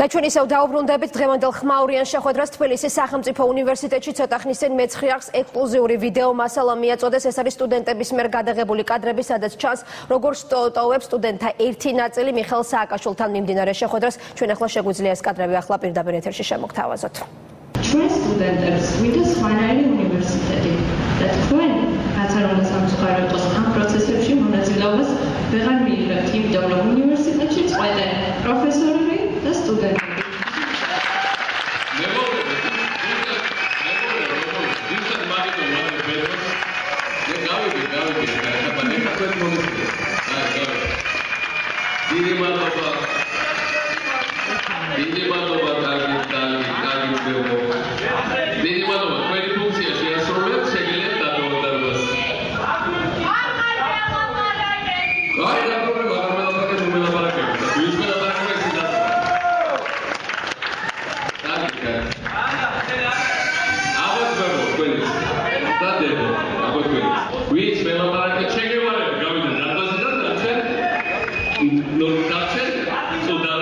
და ჩვენ ისევ დაუბრუნდებით დღევანდელ ხმაურიან შეხვედრას თბილისის სახელმწიფო უნივერსიტეტში ცოტა ხნის წინ მეცხრე არხს ექსკლუზიური ვიდეო მასალა მიაწოდეს. ეს არის სტუდენტების მიერ გადაღებული კადრები სადაც ჩანს როგორ სტოტოვებს სტუდენტთა ერთი ნაწილი. მიხელ სააკაშვილთან მიმდინარე შეხვედრას ჩვენ ახლა შეგვიძლია ეს კადრები ახლა პირდაპირ ეთერში შემოგთავაზოთ. ჩვენ სტუდენტებს ვიდა სხვანაირი უნივერსიტეტი და თქვენ რაც არ უნდა სამწუხარო იყოს ამ პროცესებში მონაწილეობას ვეღარ მიიღებთ. იმიტომ რომ უნივერსიტეტში წვედნენ პროფესორები ಗಾವಿಗೆ ಗಾವಿಗೆ ನಮ್ಮ ನೇಮಕದಲ್ಲಿ ಮುಗಿಸಿದೆ ಬೀದಿ ಮಾತೊಬ್ಬ ಬೀದಿ ಮಾತೊಬ್ಬ დადებო, აბა თქვენ. ვის მელაპარაკე, შეგევარებ, გავიდა დარბაზიდან და ჩვენ ნუ დაჩენ, თუ დაჩენ